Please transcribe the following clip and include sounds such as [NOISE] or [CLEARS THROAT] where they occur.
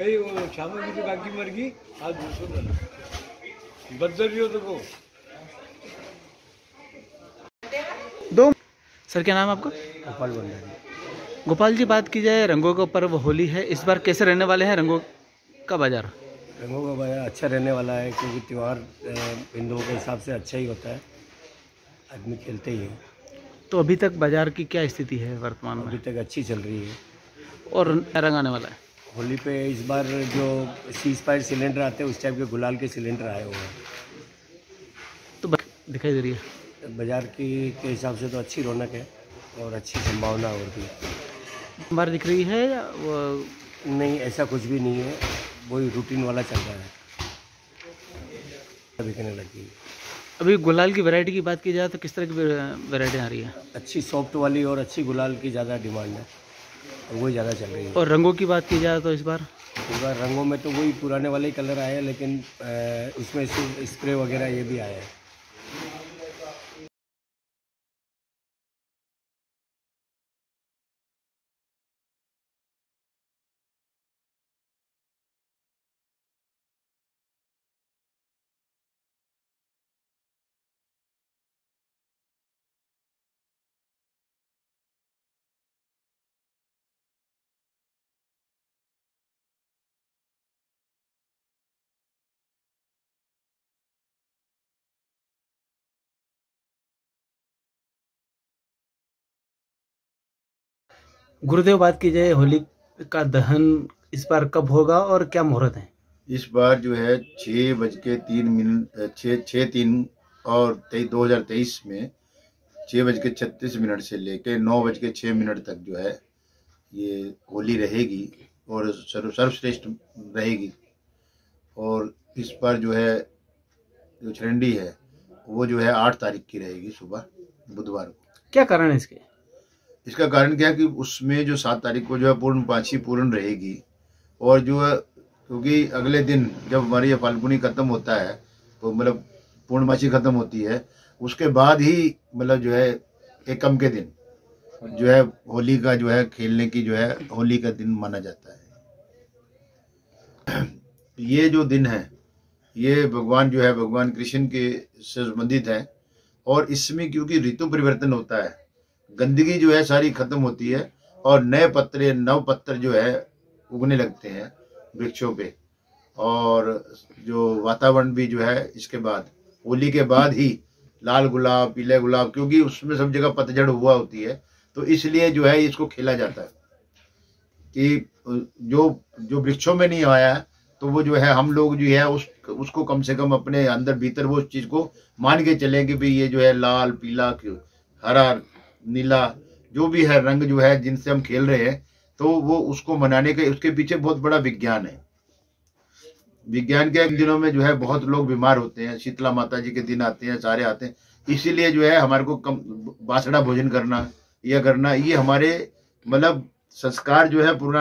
वो शाम की तो बाकी मर गई आज दूसरों का बदल रही हो तो दो सर क्या नाम है आपका? गोपाल भंडारी। गोपाल जी बात की जाए रंगों का पर्व होली है इस बार कैसे रहने वाले हैं रंगों का बाज़ार? रंगों का बाज़ार अच्छा रहने वाला है क्योंकि त्यौहार हिंदुओं के हिसाब से अच्छा ही होता है। आदमी खेलते ही है। तो अभी तक बाज़ार की क्या स्थिति है वर्तमान में? अभी तक अच्छी चल रही है। और रंग आने वाला है? होली पे इस बार जो सीज फायर सिलेंडर आते हैं उस टाइप के गुलाल के सिलेंडर आए हुए हैं। तो दिखाई दे रही है। बाज़ार की के हिसाब से तो अच्छी रौनक है और अच्छी संभावना और भी। बार दिख रही है या वो नहीं ऐसा कुछ भी नहीं है। वही रूटीन वाला चल रहा है। बिकने लगी। अभी गुलाल की वैरायटी की बात की जाए तो किस तरह की वैरायटी आ रही है? अच्छी सॉफ्ट वाली और अच्छी गुलाल की ज़्यादा डिमांड है। वही ज़्यादा चल रही है। और रंगों की बात की जाए तो इस बार? इस बार रंगों में तो वही पुराने वाले ही कलर आए हैं लेकिन उसमें स्प्रे वगैरह ये भी आया है। गुरुदेव बात की जाए होली का दहन इस बार कब होगा और क्या मुहूर्त है? इस बार जो है छः बज के तीन मिनट छः छः तीन और तेईस दो हज़ार तेईस में छः बज के छत्तीस मिनट से लेके नौ बज के छः मिनट तक जो है ये होली रहेगी और सर्व सर्वश्रेष्ठ रहेगी। और इस बार जो है जो छरंडी है वो जो है आठ तारीख की रहेगी सुबह बुधवार को। क्या कारण है इसके? इसका कारण क्या है कि उसमें जो सात तारीख को जो है पूर्ण पाँची पूर्ण रहेगी और जो है, क्योंकि अगले दिन जब हमारी ये फाल्गुनी खत्म होता है तो मतलब पूर्णमासी खत्म होती है, उसके बाद ही मतलब जो है एकम के दिन जो है होली का जो है खेलने की जो है होली का दिन माना जाता है। [CLEARS THROAT] ये जो दिन है, ये भगवान जो है, भगवान कृष्ण के से संबंधित है और इसमें क्योंकि ऋतु परिवर्तन होता है गंदगी जो है सारी खत्म होती है और नए पत्रे, नव पत्तर जो है उगने लगते हैं वृक्षों पे। और जो वातावरण भी जो है, इसके बाद, होली के बाद ही लाल गुलाब, पीले गुलाब, क्योंकि उसमें सब जगह पतझड़ हुआ होती है तो इसलिए जो है इसको खेला जाता है। कि जो जो वृक्षों में नहीं आया तो वो जो है, हम लोग जो है, उस, उसको कम से कम अपने अंदर, भीतर वो उस चीज़ को मान के चलें कि भाई ये जो है लाल, पीला, हरा नीला जो भी है, रंग जो है, जिनसे हम खेल रहे हैं तो वो उसको मनाने के, उसके पीछे बहुत बड़ा विज्ञान है। विज्ञान के दिनों में जो है, बहुत लोग बीमार होते हैं, शीतला माता जी के दिन आते हैं, सारे आते हैं। इसीलिए जो है, हमारे को कम, बासड़ा भोजन करना, यह करना, ये हमारे मतलब संस्कार जो है पूरा